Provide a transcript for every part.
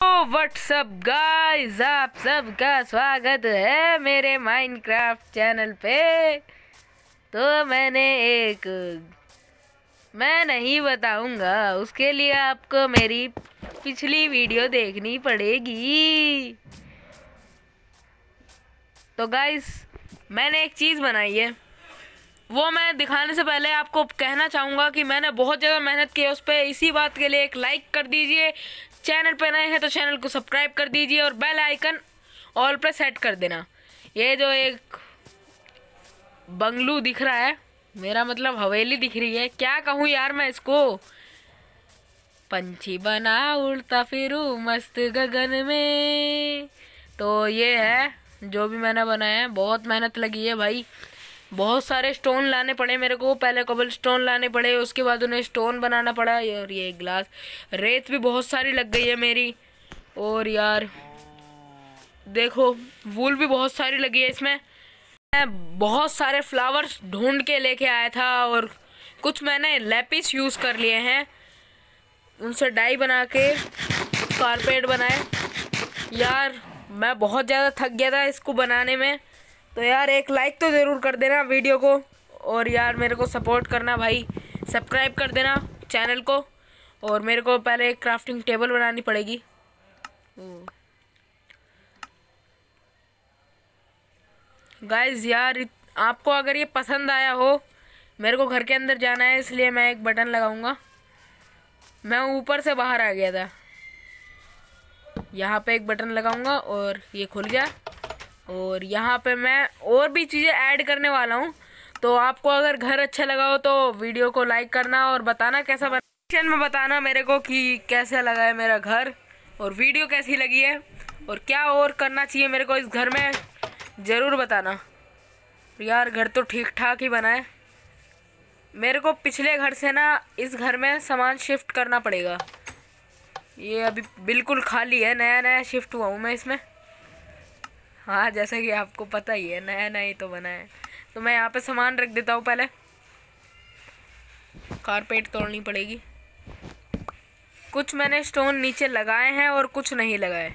WhatsApp guys आप सबका स्वागत है मेरे माइनक्राफ्ट चैनल पे। तो मैंने एक, मैं नहीं बताऊँगा, उसके लिए आपको मेरी पिछली वीडियो देखनी पड़ेगी। तो गाइस मैंने एक चीज़ बनाई है। वो मैं दिखाने से पहले आपको कहना चाहूँगा कि मैंने बहुत ज़्यादा मेहनत की है, उस पर इसी बात के लिए एक लाइक कर दीजिए। चैनल पर नए हैं तो चैनल को सब्सक्राइब कर दीजिए और बेल आइकन ऑल पर सेट कर देना। ये जो एक बंगलू दिख रहा है, मेरा मतलब हवेली दिख रही है। क्या कहूँ यार मैं इसको? पंछी बना उड़ता फिरू मस्त गगन में। तो ये है, जो भी मैंने बनाया है, बहुत मेहनत लगी है भाई। बहुत सारे स्टोन लाने पड़े मेरे को, पहले कबल स्टोन लाने पड़े, उसके बाद उन्हें स्टोन बनाना पड़ा, और ये ग्लास रेत भी बहुत सारी लग गई है मेरी। और यार, देखो वूल भी बहुत सारी लगी है इसमें। मैं बहुत सारे फ्लावर्स ढूंढ के लेके आया था, और कुछ मैंने लेपिस यूज़ कर लिए हैं। उनसे डाई बना के कारपेट बनाए। यार, मैं बहुत ज़्यादा थक गया था इसको बनाने में। तो यार एक लाइक तो ज़रूर कर देना वीडियो को। और यार मेरे को सपोर्ट करना भाई। सब्सक्राइब कर देना चैनल को। और मेरे को पहले एक क्राफ्टिंग टेबल बनानी पड़ेगी। गाइस यार आपको अगर ये पसंद आया हो, मेरे को घर के अंदर जाना है, इसलिए मैं एक बटन लगाऊँगा। मैं ऊपर से बाहर आ गया था। यहाँ पे एक बटन लगाऊँगा और ये खुल गया। और यहाँ पे मैं और भी चीज़ें ऐड करने वाला हूँ। तो आपको अगर घर अच्छा लगा हो तो वीडियो को लाइक करना और बताना कैसा बना। में बताना मेरे को कि कैसा लगा है मेरा घर और वीडियो कैसी लगी है और क्या और करना चाहिए मेरे को इस घर में, ज़रूर बताना। यार घर तो ठीक ठाक ही बना है। मेरे को पिछले घर से ना इस घर में सामान शिफ्ट करना पड़ेगा। ये अभी बिल्कुल खाली है नया नया शिफ्ट हुआ हूँ मैं इसमें। हाँ जैसा कि आपको पता ही है, नया नया ही तो बना है। तो मैं यहाँ पे सामान रख देता हूँ पहले। कारपेट तोड़नी पड़ेगी। कुछ मैंने स्टोन नीचे लगाए हैं और कुछ नहीं लगाए।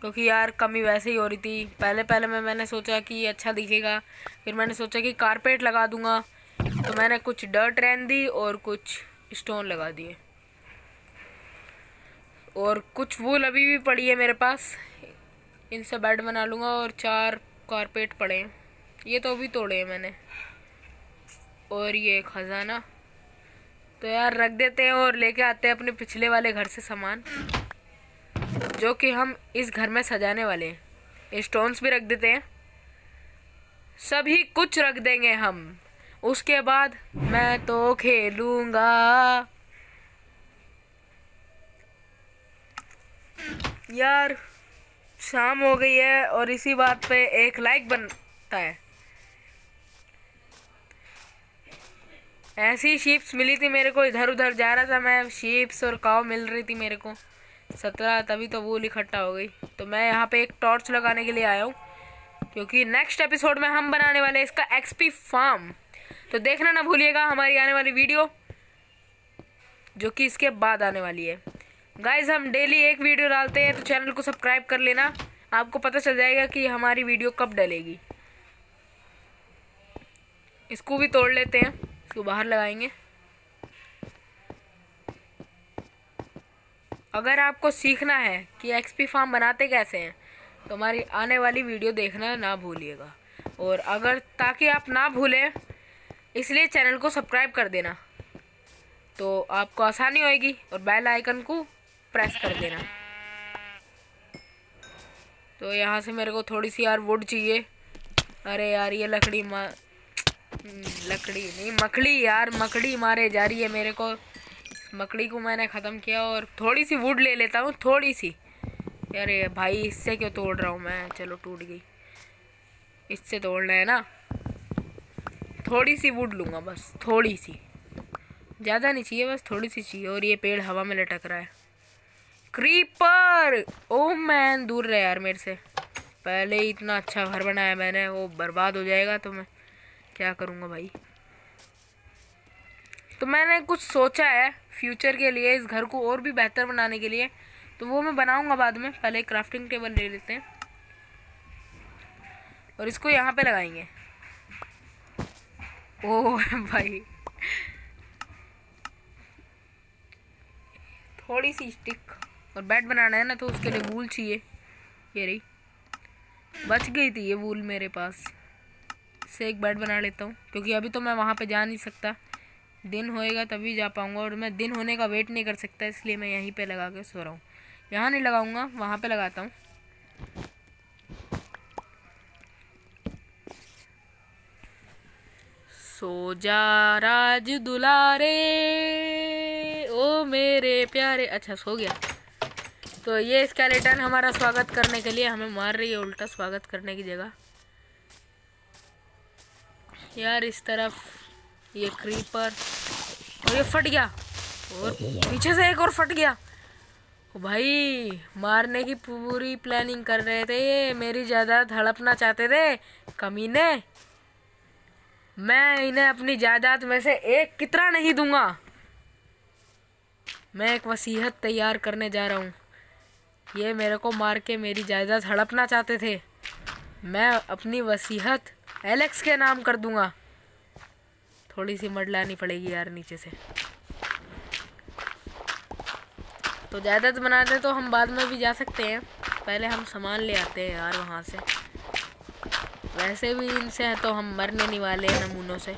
क्योंकि यार, कमी वैसे ही हो रही थी। पहले पहले में मैंने सोचा कि अच्छा दिखेगा। फिर मैंने सोचा कि कारपेट लगा दूँगा। तो मैंने कुछ डर्ट रहन दी और कुछ स्टोन लगा दिए। और कुछ वूल अभी भी पड़ी है मेरे पास। इनसे बेड बना लूँगा और चार कारपेट पड़े हैं। ये तो अभी तोड़े हैं मैंने। और ये खजाना। तो यार रख देते हैं और लेके आते हैं अपने पिछले वाले घर से सामान, जो कि हम इस घर में सजाने वाले हैं। स्टोन्स भी रख देते हैं। सभी कुछ रख देंगे हम। उसके बाद मैं तो खेलूँगा। यार शाम हो गई है और इसी बात पे एक लाइक बनता है। ऐसी शीप्स मिली थी मेरे को इधर उधर जा रहा था मैं शीप्स और काव मिल रही थी मेरे को। सत्रह, तभी तो वूल इकट्ठा हो गई। तो मैं यहाँ पे एक टॉर्च लगाने के लिए आया हूँ, क्योंकि नेक्स्ट एपिसोड में हम बनाने वाले इसका एक्सपी फार्म तो देखना ना भूलिएगा हमारी आने वाली वीडियो जो कि इसके बाद आने वाली है। गाइज़ हम डेली एक वीडियो डालते हैं तो चैनल को सब्सक्राइब कर लेना। आपको पता चल जाएगा कि हमारी वीडियो कब डलेगी। इसको भी तोड़ लेते हैं, इसको बाहर लगाएँगे। अगर आपको सीखना है कि एक्सपी फार्म बनाते कैसे हैं तो हमारी आने वाली वीडियो देखना ना भूलिएगा। और अगर ताकि आप ना भूलें, इसलिए चैनल को सब्सक्राइब कर देना। तो आपको आसानी होएगी, और बेल आइकन को प्रेस कर देना। तो यहाँ से मेरे को थोड़ी सी यार वुड चाहिए। अरे यार ये लकड़ी मा हम्म, लकड़ी नहीं मकड़ी यार मकड़ी मारे जा रही है मेरे को। मकड़ी को मैंने ख़त्म किया और थोड़ी सी वुड ले लेता हूँ थोड़ी सी अरे भाई इससे क्यों तोड़ रहा हूँ मैं? चलो टूट गई। इससे तोड़ना है ना? थोड़ी सी वुड लूँगा बस थोड़ी सी ज़्यादा नहीं चाहिए बस थोड़ी सी चाहिए। और ये पेड़ हवा में लटक रहा है। क्रीपर ओ मैन दूर रहे यार मेरे से। पहले ही इतना अच्छा घर बनाया मैंने, वो बर्बाद हो जाएगा तो मैं क्या करूँगा भाई? तो मैंने कुछ सोचा है फ्यूचर के लिए, इस घर को और भी बेहतर बनाने के लिए। तो वो मैं बनाऊँगा बाद में, पहले क्राफ्टिंग टेबल ले लेते हैं। और इसको यहाँ पे लगाएँगे। ओ भाई। थोड़ी सी स्टिक और बैट बनाना है ना तो उसके लिए वूल चाहिए। ये रही। बच गई थी ये वूल मेरे पास। से एक बेड बना लेता हूँ, क्योंकि अभी तो मैं वहाँ पे जा नहीं सकता। दिन होएगा तभी जा पाऊँगा, और मैं दिन होने का वेट नहीं कर सकता, इसलिए मैं यहीं पे लगा के सो रहा हूँ। यहाँ नहीं लगाऊँगा, वहाँ पे लगाता हूँ। सो जा राज दुलारे, ओ मेरे प्यारे। अच्छा सो गया। तो ये स्केलेटन हमारा स्वागत करने के लिए हमें मार रही है, उल्टा स्वागत करने की जगह। यार, इस तरफ़ ये क्रीपर और ये फट गया। और पीछे से एक और फट गया। भाई, मारने की पूरी प्लानिंग कर रहे थे ये। मेरी जायदाद हड़पना चाहते थे, कमीने। मैं इन्हें अपनी जायदाद में से एक कितना नहीं दूँगा। मैं एक वसीहत तैयार करने जा रहा हूँ। ये मेरे को मार के मेरी जायदाद हड़पना चाहते थे। मैं अपनी वसीहत एलेक्स के नाम कर दूँगा। थोड़ी सी मड लानी पड़ेगी यार नीचे से। तो जायदाद बनाते तो हम बाद में भी जा सकते हैं। पहले हम सामान ले आते हैं यार वहाँ से। वैसे भी इनसे हैं तो हम मरने नहीं वाले हैं नमूनों से।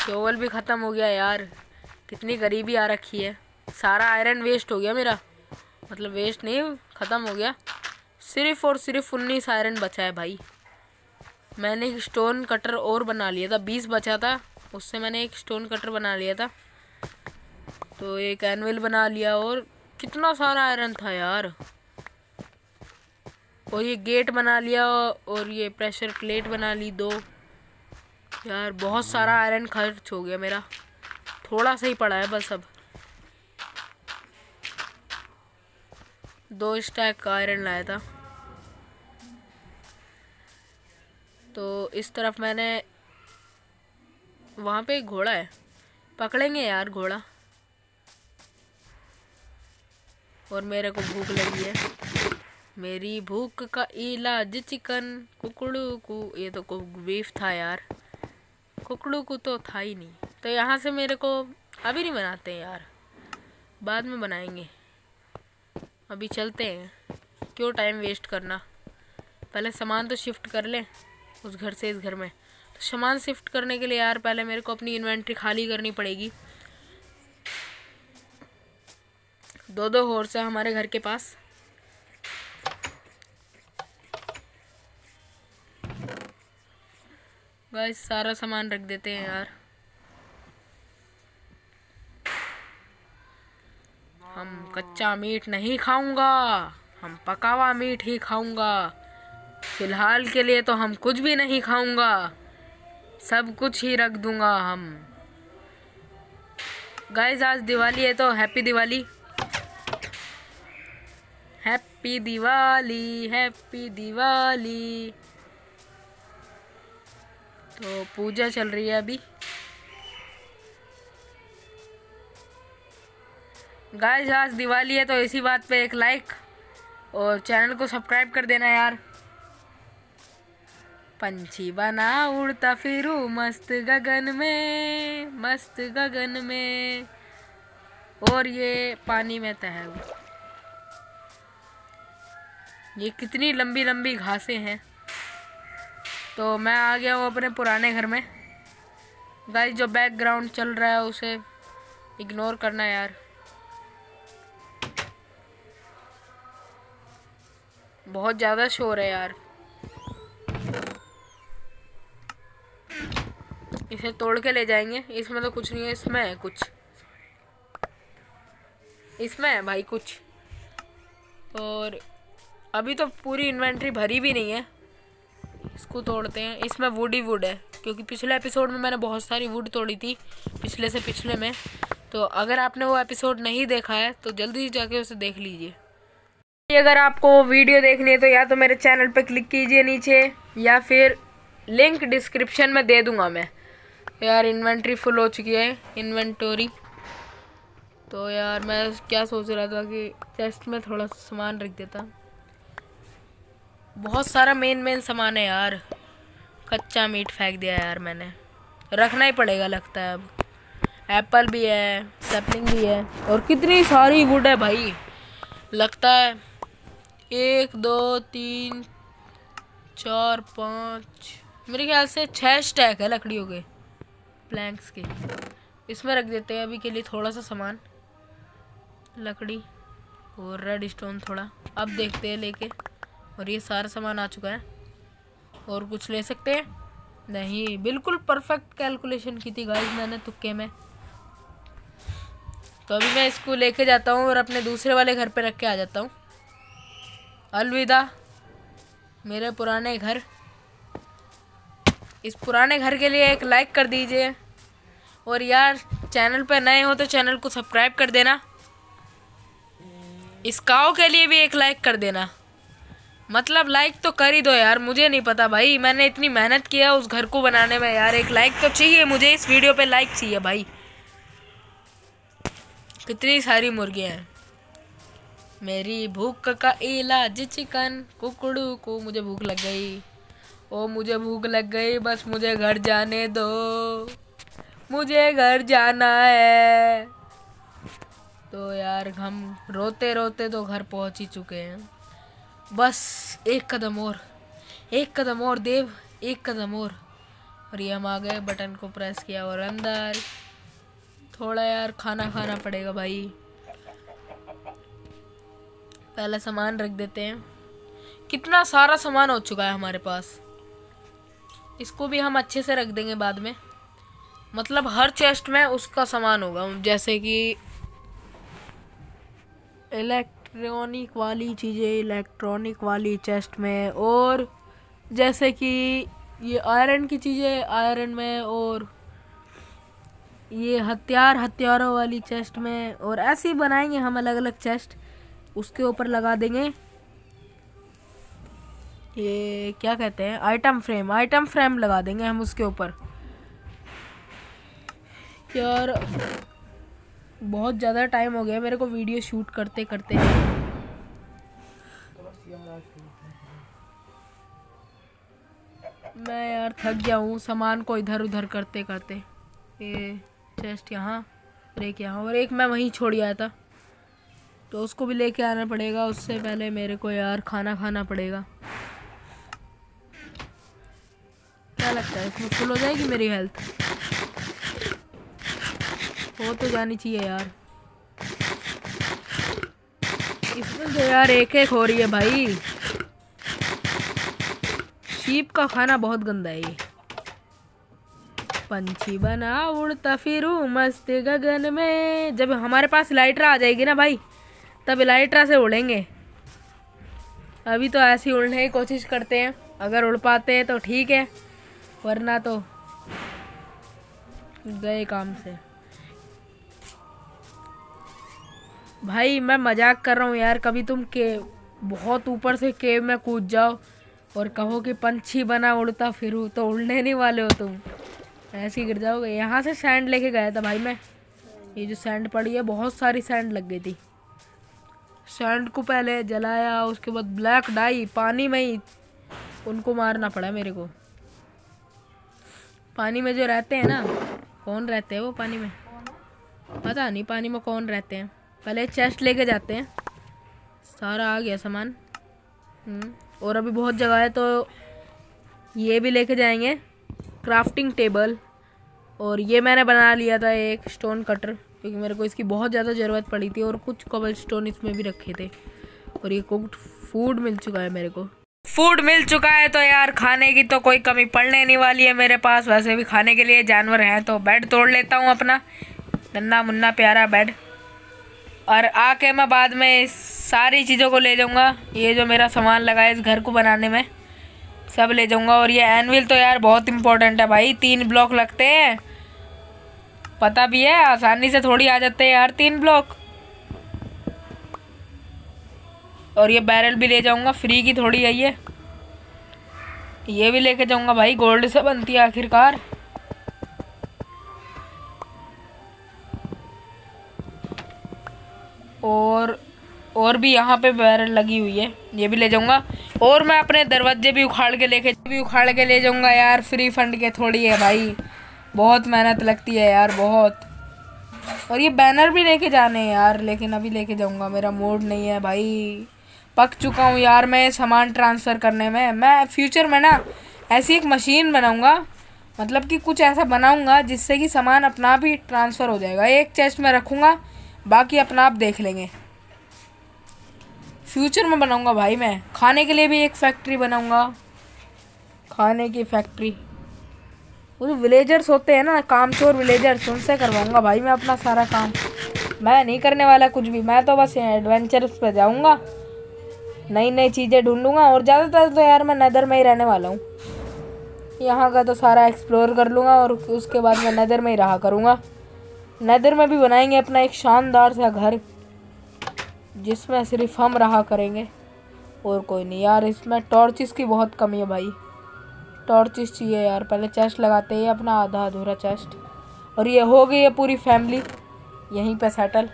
शोवल भी ख़त्म हो गया यार। कितनी गरीबी आ रखी है। सारा आयरन वेस्ट हो गया मेरा। मतलब वेस्ट नहीं, ख़त्म हो गया। सिर्फ़ और सिर्फ़ उन्नीस आयरन बचा है भाई। मैंने एक स्टोन कटर और बना लिया था, बीस बचा था। उससे मैंने एक स्टोन कटर बना लिया था। तो एक एनवेल बना लिया और कितना सारा आयरन था यार। और ये गेट बना लिया और ये प्रेशर प्लेट बना ली दो। यार, बहुत सारा आयरन खर्च हो गया मेरा। थोड़ा सा ही पड़ा है बस अब। दो स्टैक का आयरन लाया था। तो इस तरफ़ मैंने वहाँ पे एक घोड़ा है। पकड़ेंगे यार घोड़ा। और मेरे को भूख लगी है। मेरी भूख का इलाज चिकन कुकड़ू को, ये तो बीफ था यार। कुकड़ू को तो था ही नहीं। तो यहाँ से मेरे को अभी नहीं बनाते यार। बाद में बनाएँगे। अभी चलते हैं। क्यों टाइम वेस्ट करना? पहले सामान तो शिफ्ट कर लें, उस घर से इस घर में। तो सामान शिफ्ट करने के लिए यार, पहले मेरे को अपनी इन्वेंट्री खाली करनी पड़ेगी। दो दो हॉर्स है हमारे घर के पास। गाइस सारा सामान रख देते हैं यार। हम कच्चा मीट नहीं खाऊँगा, हम पका हुआ मीट ही खाऊँगा। फ़िलहाल के लिए तो हम कुछ भी नहीं खाऊँगा, सब कुछ ही रख दूँगा हम। गाइस आज दिवाली है तो happy Diwali. Happy Diwali happy Diwali. तो पूजा चल रही है अभी। गाइस आज दिवाली है तो इसी बात पे एक लाइक और चैनल को सब्सक्राइब कर देना यार। पंछी बना उड़ता फिरू मस्त गगन में, मस्त गगन में। और ये पानी में तैर ये कितनी लंबी लंबी घासें हैं। तो मैं आ गया हूँ अपने पुराने घर में। गाइस जो बैकग्राउंड चल रहा है, उसे इग्नोर करना यार। बहुत ज़्यादा शोर है यार। इसे तोड़ के ले जाएँगे। इसमें तो कुछ नहीं है, इसमें है कुछ। इसमें है भाई कुछ। और अभी तो पूरी इन्वेंट्री भरी भी नहीं है। इसको तोड़ते हैं। इसमें वुड ही वुड है, क्योंकि पिछले एपिसोड में मैंने बहुत सारी वुड तोड़ी थी, पिछले से पिछले में। तो अगर आपने वो एपिसोड नहीं देखा है तो जल्दी जाके उसे देख लीजिए। अगर आपको वीडियो देखनी है तो या तो मेरे चैनल पर क्लिक कीजिए नीचे, या फिर लिंक डिस्क्रिप्शन में दे दूँगा मैं। यार, इन्वेंट्री फुल हो चुकी है, इन्वेंटोरी। तो यार, मैं क्या सोच रहा था कि चेस्ट में थोड़ा सा सामान रख देता। बहुत सारा मेन मेन सामान है यार। कच्चा मीट फेंक दिया यार मैंने। रखना ही पड़ेगा, लगता है अब। एप्पल भी है सैपलिंग भी है, और कितनी सारी वुड है भाई। लगता है एक, दो, तीन, चार, पाँच। मेरे ख्याल से छः स्टैक है लकड़ियों के प्लैंक्स के। इसमें रख देते हैं अभी के लिए थोड़ा सा सामान। लकड़ी और रेड स्टोन थोड़ा। अब देखते हैं लेके। और ये सारा सामान आ चुका है। और कुछ ले सकते हैं? नहीं, बिल्कुल परफेक्ट कैलकुलेशन की थी गाइस मैंने तुक्के में। तो अभी मैं इसको लेके जाता हूँ और अपने दूसरे वाले घर पे रख के आ जाता हूँ। अलविदा। मेरे पुराने घर। इस पुराने घर के लिए एक लाइक कर दीजिए। और यार चैनल पर नए हो तो चैनल को सब्सक्राइब कर देना। इस काव के लिए भी एक लाइक कर देना। मतलब लाइक तो कर ही दो यार, मुझे नहीं पता भाई। मैंने इतनी मेहनत किया उस घर को बनाने में यार। एक लाइक तो चाहिए मुझे, इस वीडियो पे लाइक चाहिए भाई। कितनी सारी मुर्गियाँ हैं। मेरी भूख का इलाज चिकन कुकड़ू को मुझे भूख लग गई। ओ, मुझे भूख लग गई, बस मुझे घर जाने दो। मुझे घर जाना है। तो यार, हम रोते रोते तो घर पहुँच ही चुके हैं। बस एक कदम और, एक कदम और, देव, एक कदम और। और ये हम आ गए, बटन को प्रेस किया और अंदर। थोड़ा यार खाना खाना पड़ेगा भाई। पहले सामान रख देते हैं। कितना सारा सामान हो चुका है हमारे पास। इसको भी हम अच्छे से रख देंगे बाद में। मतलब हर चेस्ट में उसका सामान होगा। जैसे कि इलेक्ट्रॉनिक वाली चीज़ें इलेक्ट्रॉनिक वाली चेस्ट में और जैसे कि ये आयरन की चीज़ें आयरन में और ये हथियार, हथियारों वाली चेस्ट में और ऐसे ही बनाएँगे हम अलग अलग चेस्ट उसके ऊपर लगा देंगे। ये क्या कहते हैं? आइटम फ्रेम आइटम फ्रेम लगा देंगे हम उसके ऊपर। यार, बहुत ज़्यादा टाइम हो गया मेरे को वीडियो शूट करते करते। मैं यार थक गया हूँ, सामान को इधर उधर करते करते। ये चेस्ट यहाँ, और एक यहाँ, और एक मैं वहीं छोड़ आया था। तो उसको भी लेके आना पड़ेगा, उससे पहले मेरे को यार खाना खाना पड़ेगा। क्या लगता है इसमें फुल हो जाएगी मेरी हेल्थ हो तो जानी चाहिए यार। इसमें तो यार एक एक हो रही है भाई। शीप का खाना बहुत गंदा है ये। पंछी बना उड़ता फिरू मस्त गगन में। जब हमारे पास लाइटर आ जाएगी ना भाई। तब इलाइट्रा से उड़ेंगे। अभी तो ऐसी उड़ने की कोशिश करते हैं। अगर उड़ पाते हैं तो ठीक है, वरना तो गए काम से। भाई, मैं मज़ाक कर रहा हूँ यार, कभी तुम के, बहुत ऊपर से केव में कूद जाओ और कहो कि पंछी बना उड़ता फिरू तो उड़ने नहीं वाले हो तुम। ऐसे ही गिर जाओगे। यहाँ से सैंड लेके गया था भाई मैं। ये जो सैंड पड़ी है, बहुत सारी सैंड लग गई थी। सैंड को पहले जलाया उसके बाद ब्लैक डाई पानी में ही उनको मारना पड़ा मेरे को। पानी में जो रहते हैं ना कौन रहते हैं वो पानी में? पता नहीं पानी में कौन रहते हैं? पहले चेस्ट लेके जाते हैं। सारा आ गया सामान। हम्म, और अभी बहुत जगह है तो ये भी लेके जाएँगे। क्राफ्टिंग टेबल और ये मैंने बना लिया था एक स्टोन कटर क्योंकि मेरे को इसकी बहुत ज़्यादा ज़रूरत पड़ी थी और कुछ कबल स्टोन इसमें भी रखे थे। और ये कुकड फ़ूड मिल चुका है मेरे को। फ़ूड मिल चुका है तो यार खाने की तो कोई कमी पड़ने नहीं वाली है मेरे पास। वैसे भी खाने के लिए जानवर हैं तो बेड तोड़ लेता हूँ अपना। नन्ना मुन्ना प्यारा बेड और आके मैं बाद में सारी चीज़ों को ले जाऊँगा। ये जो मेरा सामान लगा है इस घर को बनाने में, सब ले जाऊँगा। और ये एनविल तो यार बहुत इंपॉर्टेंट है भाई। तीन ब्लॉक लगते हैं। पता भी है, आसानी से थोड़ी आ जाते हैं यार तीन ब्लॉक और ये बैरल भी ले जाऊँगा फ्री की थोड़ी है ये। ये भी लेके जाऊँगा भाई गोल्ड से बनती है आखिरकार। और और भी यहाँ पे बैरल लगी हुई है, ये भी ले जाऊँगा। और मैं अपने दरवाजे भी उखाड़ के लेके, भी उखाड़ के ले जाऊँगा यार फ्री फंड के थोड़ी है भाई। बहुत मेहनत लगती है यार, बहुत। और ये बैनर भी लेके जाने हैं यार, लेकिन अभी लेके जाऊँगा। मेरा मूड नहीं है भाई। पक चुका हूँ यार मैं सामान ट्रांसफ़र करने में। मैं फ्यूचर में ना ऐसी एक मशीन बनाऊँगा मतलब कि कुछ ऐसा बनाऊँगा जिससे कि सामान अपना आप ही ट्रांसफ़र हो जाएगा। एक चेस्ट में रखूँगा, बाकी अपना आप देख लेंगे। फ्यूचर में बनाऊँगा भाई मैं। खाने के लिए भी एक फैक्ट्री बनाऊँगा। खाने की फैक्ट्री वो जो विलेजर्स होते हैं ना, कामचोर विलेजर्स उनसे करवाऊँगा भाई मैं अपना सारा काम। मैं नहीं करने वाला कुछ भी, मैं तो बस एडवेंचर्स पे जाऊँगा। नई नई चीज़ें ढूंढूँगा और ज़्यादातर तो यार मैं नदर में ही रहने वाला हूँ। यहाँ का तो सारा एक्सप्लोर कर लूँगा और उसके बाद मैं नदर में ही रहा करूँगा। नदर में भी बनाएँगे अपना एक शानदार सा घर, जिसमें सिर्फ़ हम रहा करेंगे। और कोई नहीं यार, इसमें टॉर्चिस की बहुत कमी है भाई। टॉर्चिस चाहिए यार, पहले चेस्ट लगाते हैं अपना आधा अधूरा चेस्ट और ये हो गई है पूरी फैमिली यहीं पे सेटल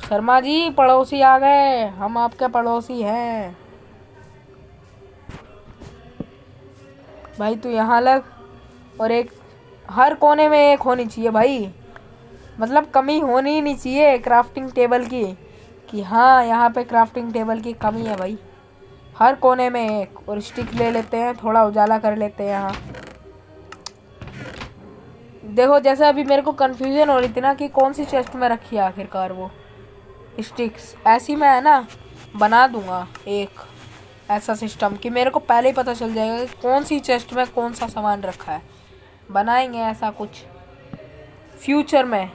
शर्मा जी, पड़ोसी आ गए, हम आपके पड़ोसी हैं। भाई, तू यहाँ लग, और एक, हर कोने में एक होनी चाहिए भाई। मतलब कमी होनी ही नहीं चाहिए क्राफ्टिंग टेबल की, कि हाँ यहाँ पे क्राफ्टिंग टेबल की कमी है भाई। हर कोने में एक और स्टिक ले लेते हैं, थोड़ा उजाला कर लेते हैं यहाँ। देखो, जैसे अभी मेरे को कन्फ्यूज़न हो रही थी ना कि कौन सी चेस्ट में रखी है आखिरकार वो स्टिक्स ऐसी मैं, है ना, बना दूँगा एक ऐसा सिस्टम कि मेरे को पहले ही पता चल जाएगा कि कौन सी चेस्ट में कौन सा सामान रखा है। बनाएँगे ऐसा कुछ। फ्यूचर में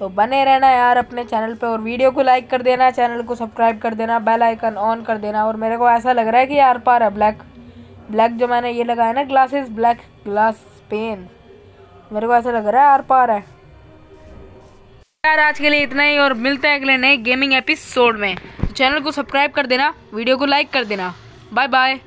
तो बने रहना यार अपने चैनल पे और वीडियो को लाइक कर देना, चैनल को सब्सक्राइब कर देना बेल आइकन ऑन कर देना और मेरे को ऐसा लग रहा है कि यार पार है ब्लैक ब्लैक जो मैंने ये लगाया ना ग्लासेस ब्लैक ग्लास पेन मेरे को ऐसा लग रहा है आर पार है। यार आज के लिए इतना ही और मिलते हैं अगले नए गेमिंग एपिसोड में। चैनल को सब्सक्राइब कर देना, वीडियो को लाइक कर देना। Bye bye